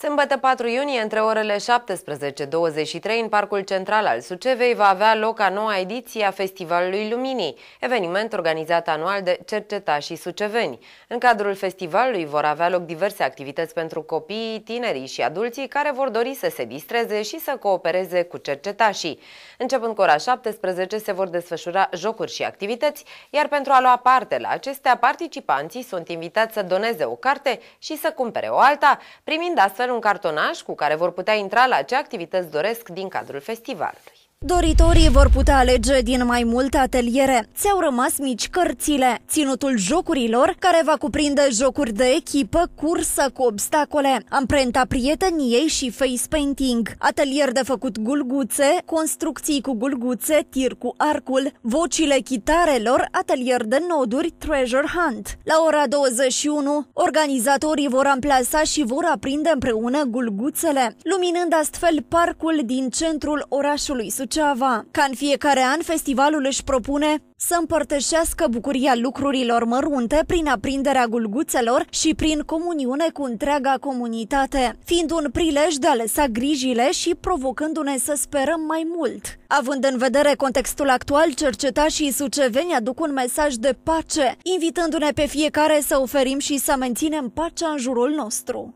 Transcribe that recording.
Sâmbătă 4 iunie, între orele 17-23, în Parcul Central al Sucevei, va avea loc a noua ediție a Festivalului Luminii, eveniment organizat anual de cercetașii suceveni. În cadrul festivalului vor avea loc diverse activități pentru copiii, tinerii și adulții care vor dori să se distreze și să coopereze cu cercetașii. Începând cu ora 17 se vor desfășura jocuri și activități, iar pentru a lua parte la acestea, participanții sunt invitați să doneze o carte și să cumpere o alta, primind astfel un cartonaj cu care vor putea intra la ce activități doresc din cadrul festivalului. Doritorii vor putea alege din mai multe ateliere. Ți-au rămas mici cărțile, ținutul jocurilor, care va cuprinde jocuri de echipă, cursă cu obstacole, amprenta prieteniei și face painting, atelier de făcut gulguțe, construcții cu gulguțe, tir cu arcul, vocile chitarelor, atelier de noduri, treasure hunt. La ora 21, organizatorii vor amplasa și vor aprinde împreună gulguțele, luminând astfel parcul din centrul orașului Suceava. Ca în fiecare an, festivalul își propune să împărtășească bucuria lucrurilor mărunte prin aprinderea gulguțelor și prin comuniune cu întreaga comunitate, fiind un prilej de a lăsa grijile și provocându-ne să sperăm mai mult. Având în vedere contextul actual, cercetașii suceveni aduc un mesaj de pace, invitându-ne pe fiecare să oferim și să menținem pacea în jurul nostru.